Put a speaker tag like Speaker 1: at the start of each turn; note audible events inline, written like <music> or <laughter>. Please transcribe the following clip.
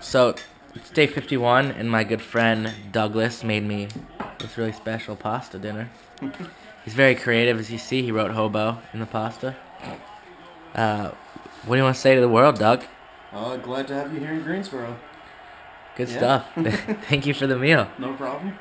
Speaker 1: So it's day 51, and my good friend Douglas made me this really special pasta dinner. He's very creative, as you see. He wrote hobo in the pasta. Uh, what do you want to say to the world, Doug?
Speaker 2: Uh, glad to have you here in Greensboro.
Speaker 1: Good
Speaker 2: Yeah.
Speaker 1: stuff. <laughs> <laughs> Thank you for the meal.
Speaker 2: No problem.